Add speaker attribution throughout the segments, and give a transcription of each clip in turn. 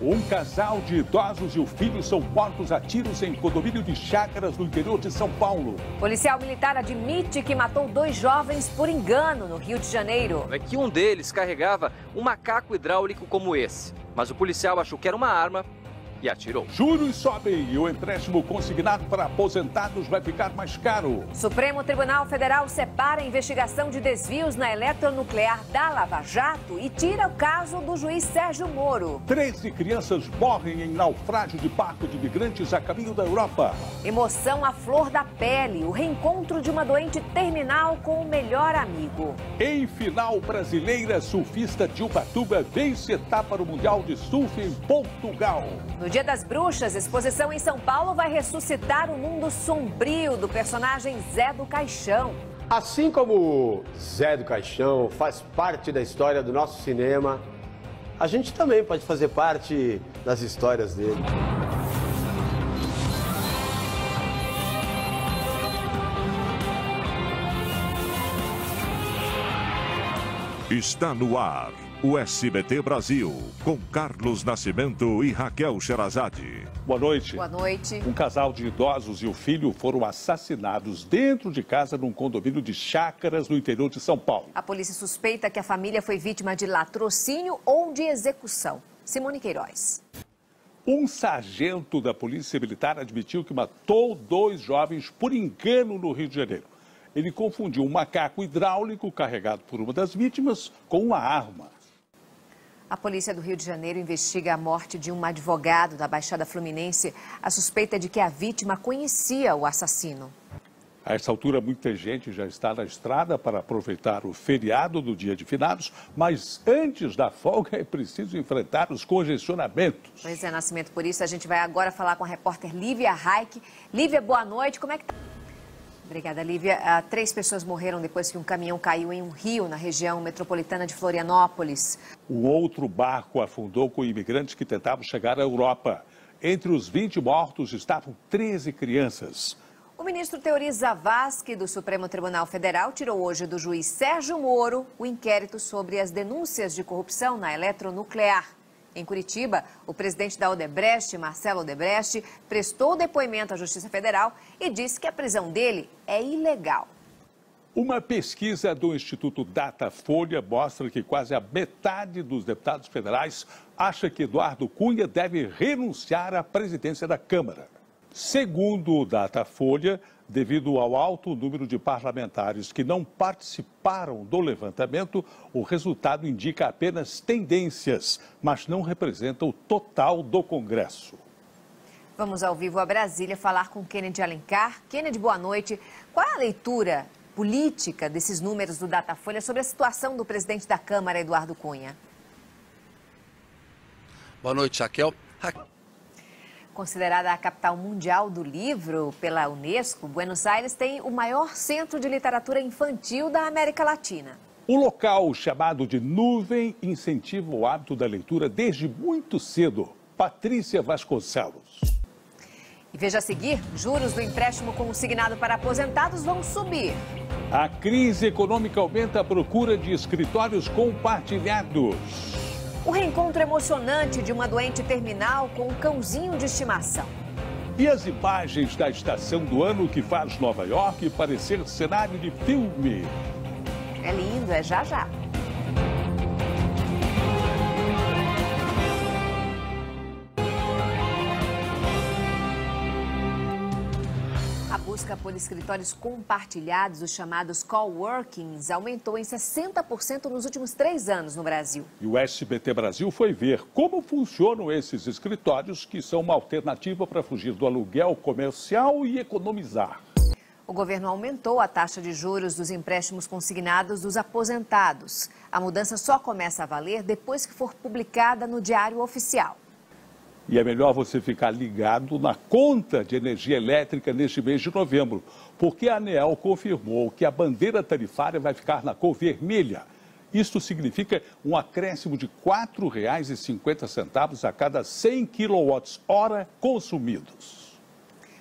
Speaker 1: Um casal de idosos e o filho são mortos a tiros em condomínio de chácaras no interior de São Paulo.
Speaker 2: Policial militar admite que matou dois jovens por engano no Rio de Janeiro.
Speaker 3: É que um deles carregava um macaco hidráulico como esse. Mas o policial achou que era uma arma e atirou.
Speaker 1: Juros sobem e o empréstimo consignado para aposentados vai ficar mais caro.
Speaker 2: Supremo Tribunal Federal separa a investigação de desvios na eletronuclear da Lava Jato e tira o caso do juiz Sérgio Moro.
Speaker 1: Treze crianças morrem em naufrágio de barco de migrantes a caminho da Europa.
Speaker 2: Emoção à flor da pele, o reencontro de uma doente terminal com o melhor amigo.
Speaker 1: Em final brasileira, surfista de Ubatuba vence etapa no Mundial de Surf em Portugal.
Speaker 2: No Dia das Bruxas, exposição em São Paulo vai ressuscitar o mundo sombrio do personagem Zé do Caixão.
Speaker 4: Assim como Zé do Caixão faz parte da história do nosso cinema, a gente também pode fazer parte das histórias dele.
Speaker 5: Está no ar o SBT Brasil, com Carlos Nascimento e Raquel Sherazade.
Speaker 1: Boa noite.
Speaker 2: Boa noite.
Speaker 1: Um casal de idosos e o filho foram assassinados dentro de casa num condomínio de chácaras no interior de São Paulo.
Speaker 2: A polícia suspeita que a família foi vítima de latrocínio ou de execução. Simone Queiroz.
Speaker 1: Um sargento da Polícia Militar admitiu que matou dois jovens por engano no Rio de Janeiro. Ele confundiu um macaco hidráulico carregado por uma das vítimas com uma arma.
Speaker 2: A polícia do Rio de Janeiro investiga a morte de um advogado da Baixada Fluminense. A suspeita é de que a vítima conhecia o assassino.
Speaker 1: A essa altura, muita gente já está na estrada para aproveitar o feriado do dia de finados, mas antes da folga é preciso enfrentar os congestionamentos.
Speaker 2: Pois é, Nascimento, por isso a gente vai agora falar com a repórter Lívia Raik. Lívia, boa noite, como é que está? Obrigada, Lívia. Ah, três pessoas morreram depois que um caminhão caiu em um rio na região metropolitana de Florianópolis.
Speaker 1: O outro barco afundou com imigrantes que tentavam chegar à Europa. Entre os 20 mortos estavam 13 crianças.
Speaker 2: O ministro Teori Zavascki, do Supremo Tribunal Federal, tirou hoje do juiz Sérgio Moro o inquérito sobre as denúncias de corrupção na eletronuclear. Em Curitiba, o presidente da Odebrecht, Marcelo Odebrecht, prestou depoimento à Justiça Federal e disse que a prisão dele é ilegal.
Speaker 1: Uma pesquisa do Instituto Datafolha mostra que quase a metade dos deputados federais acha que Eduardo Cunha deve renunciar à presidência da Câmara. Segundo o Datafolha, devido ao alto número de parlamentares que não participaram do levantamento, o resultado indica apenas tendências, mas não representa o total do Congresso.
Speaker 2: Vamos ao vivo a Brasília falar com Kennedy Alencar. Kennedy, boa noite. Qual é a leitura política desses números do Datafolha sobre a situação do presidente da Câmara, Eduardo Cunha?
Speaker 6: Boa noite, Raquel.
Speaker 2: Considerada a capital mundial do livro pela Unesco, Buenos Aires tem o maior centro de literatura infantil da América Latina.
Speaker 1: O local chamado de Nuvem incentiva o hábito da leitura desde muito cedo. Patrícia Vasconcelos.
Speaker 2: E veja a seguir: juros do empréstimo consignado para aposentados vão subir.
Speaker 1: A crise econômica aumenta a procura de escritórios compartilhados.
Speaker 2: O reencontro emocionante de uma doente terminal com um cãozinho de estimação.
Speaker 1: E as imagens da estação do ano que faz Nova York parecer cenário de filme.
Speaker 2: É lindo, é já já. Busca por escritórios compartilhados, os chamados coworkings, aumentou em 60% nos últimos três anos no Brasil.
Speaker 1: E o SBT Brasil foi ver como funcionam esses escritórios, que são uma alternativa para fugir do aluguel comercial e economizar.
Speaker 2: O governo aumentou a taxa de juros dos empréstimos consignados dos aposentados. A mudança só começa a valer depois que for publicada no Diário Oficial.
Speaker 1: E é melhor você ficar ligado na conta de energia elétrica neste mês de novembro, porque a ANEEL confirmou que a bandeira tarifária vai ficar na cor vermelha. Isto significa um acréscimo de R$ 4,50 a cada 100 kWh consumidos.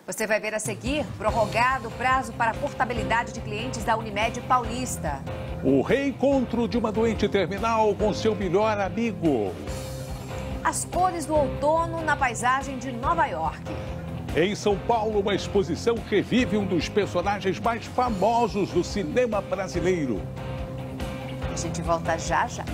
Speaker 2: Você vai ver a seguir, prorrogado o prazo para portabilidade de clientes da Unimed Paulista.
Speaker 1: O reencontro de uma doente terminal com seu melhor amigo.
Speaker 2: As cores do outono na paisagem de Nova York.
Speaker 1: Em São Paulo, uma exposição revive um dos personagens mais famosos do cinema brasileiro.
Speaker 2: A gente volta já já.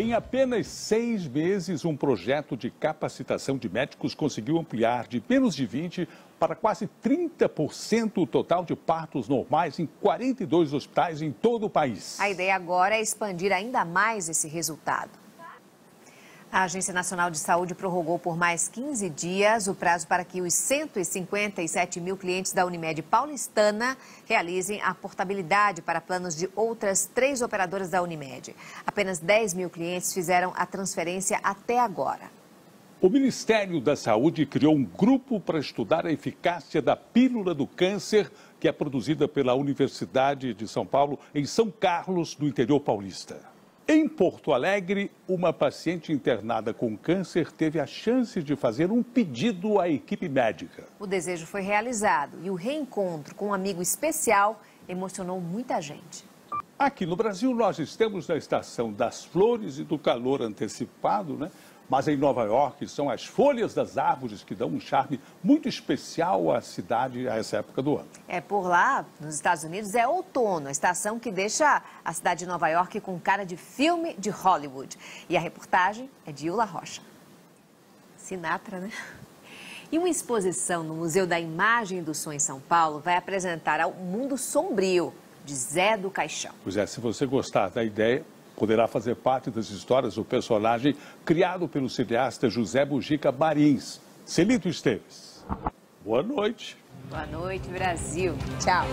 Speaker 1: Em apenas seis meses, um projeto de capacitação de médicos conseguiu ampliar de menos de 20% para quase 30% o total de partos normais em 42 hospitais em todo o país.
Speaker 2: A ideia agora é expandir ainda mais esse resultado. A Agência Nacional de Saúde prorrogou por mais 15 dias o prazo para que os 157 mil clientes da Unimed paulistana realizem a portabilidade para planos de outras três operadoras da Unimed. Apenas 10 mil clientes fizeram a transferência até agora.
Speaker 1: O Ministério da Saúde criou um grupo para estudar a eficácia da pílula do câncer, que é produzida pela Universidade de São Paulo, em São Carlos, no interior paulista. Em Porto Alegre, uma paciente internada com câncer teve a chance de fazer um pedido à equipe médica.
Speaker 2: O desejo foi realizado e o reencontro com um amigo especial emocionou muita gente.
Speaker 1: Aqui no Brasil, nós estamos na estação das flores e do calor antecipado, né? Mas em Nova York são as folhas das árvores que dão um charme muito especial à cidade a essa época do ano.
Speaker 2: É por lá, nos Estados Unidos, é outono, a estação que deixa a cidade de Nova York com cara de filme de Hollywood. E a reportagem é de Yula Rocha. Sinatra, né? E uma exposição no Museu da Imagem do Som em São Paulo vai apresentar ao mundo sombrio de Zé do Caixão.
Speaker 1: Pois é, se você gostar da ideia, poderá fazer parte das histórias do personagem criado pelo cineasta José Bugica Marins. Celito Esteves. Boa noite.
Speaker 2: Boa noite, Brasil. Tchau.